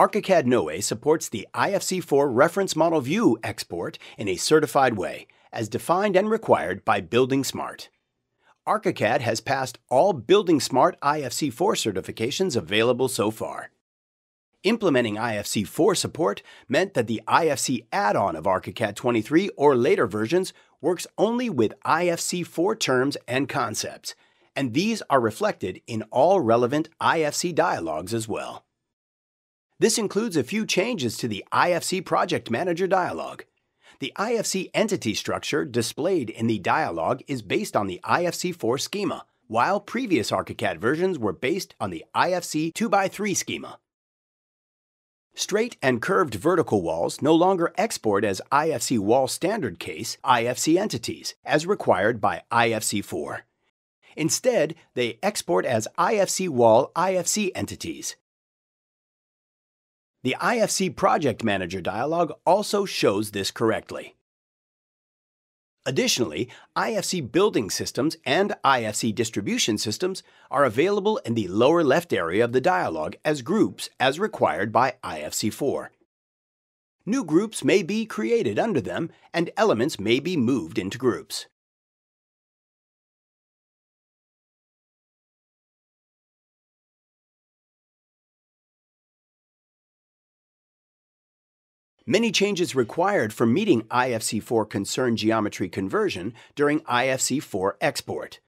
ArchiCAD Noe supports the IFC4 reference model view export in a certified way, as defined and required by Building Smart. ArchiCAD has passed all Building Smart IFC4 certifications available so far. Implementing IFC4 support meant that the IFC add-on of ArchiCAD 23 or later versions works only with IFC4 terms and concepts, and these are reflected in all relevant IFC dialogues as well. This includes a few changes to the IFC Project Manager dialog. The IFC entity structure displayed in the dialog is based on the IFC4 schema, while previous ArchiCAD versions were based on the IFC 2x3 schema. Straight and curved vertical walls no longer export as IFC wall standard case IFC entities, as required by IFC4. Instead, they export as IFC wall IFC entities, the IFC Project Manager dialog also shows this correctly. Additionally, IFC building systems and IFC distribution systems are available in the lower left area of the dialog as groups as required by IFC4. New groups may be created under them, and elements may be moved into groups. Many changes required for meeting IFC4 concern geometry conversion during IFC4 export.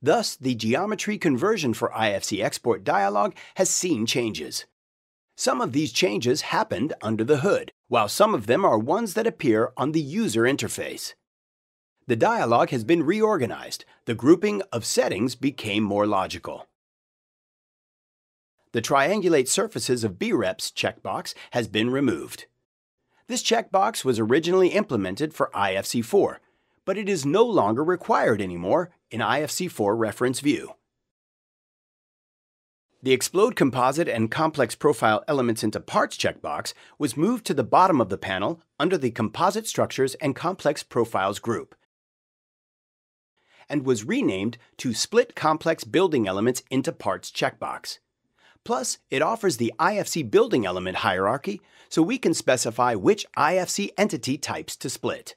Thus, the geometry conversion for IFC export dialog has seen changes. Some of these changes happened under the hood, while some of them are ones that appear on the user interface. The dialog has been reorganized. The grouping of settings became more logical. The triangulate surfaces of BREPS checkbox has been removed. This checkbox was originally implemented for IFC4, but it is no longer required anymore in IFC4 reference view. The Explode Composite and Complex Profile Elements into Parts checkbox was moved to the bottom of the panel under the Composite Structures and Complex Profiles group and was renamed to Split Complex Building Elements into Parts checkbox. Plus, it offers the IFC building element hierarchy, so we can specify which IFC entity types to split.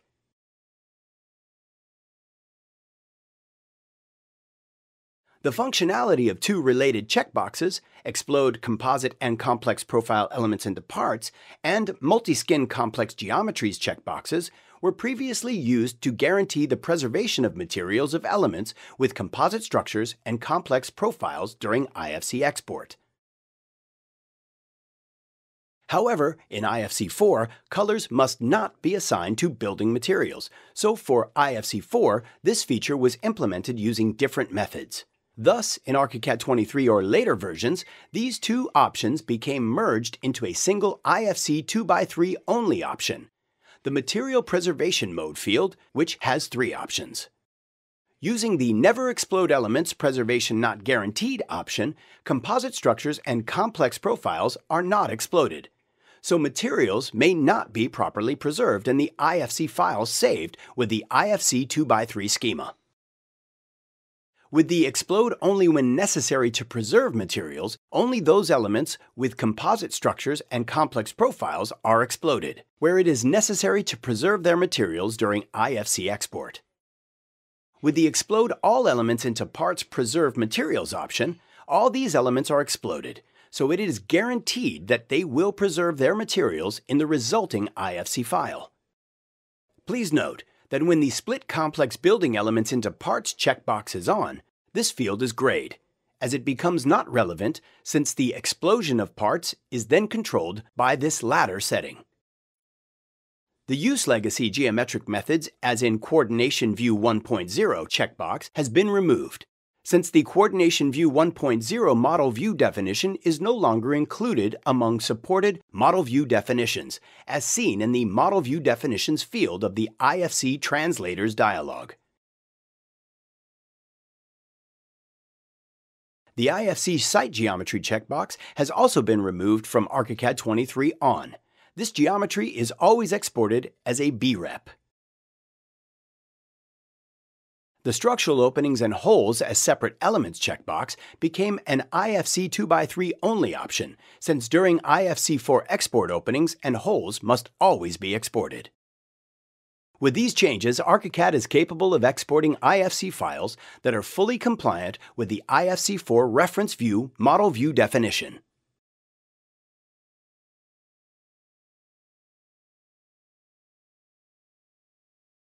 The functionality of two related checkboxes, Explode Composite and Complex Profile Elements into Parts, and Multi-Skin Complex Geometries checkboxes, were previously used to guarantee the preservation of materials of elements with composite structures and complex profiles during IFC export. However, in IFC4, colors must not be assigned to building materials, so for IFC4, this feature was implemented using different methods. Thus, in ArchiCAD 23 or later versions, these two options became merged into a single IFC 2x3 only option, the Material Preservation Mode field, which has three options. Using the Never Explode Elements Preservation Not Guaranteed option, composite structures and complex profiles are not exploded so materials may not be properly preserved in the IFC files saved with the IFC 2x3 schema. With the explode only when necessary to preserve materials, only those elements with composite structures and complex profiles are exploded, where it is necessary to preserve their materials during IFC export. With the explode all elements into parts preserve materials option, all these elements are exploded, so it is guaranteed that they will preserve their materials in the resulting IFC file. Please note that when the Split Complex Building Elements into Parts checkbox is on, this field is grayed, as it becomes not relevant since the explosion of parts is then controlled by this latter setting. The Use Legacy Geometric Methods as in Coordination View 1.0 checkbox has been removed, since the Coordination View 1.0 Model View definition is no longer included among supported Model View definitions, as seen in the Model View Definitions field of the IFC Translators dialog. The IFC Site Geometry checkbox has also been removed from ArchiCAD 23 on. This geometry is always exported as a BREP. The structural openings and holes as separate elements checkbox became an IFC 2x3 only option, since during IFC 4 export openings and holes must always be exported. With these changes, ArchiCAD is capable of exporting IFC files that are fully compliant with the IFC 4 reference view model view definition.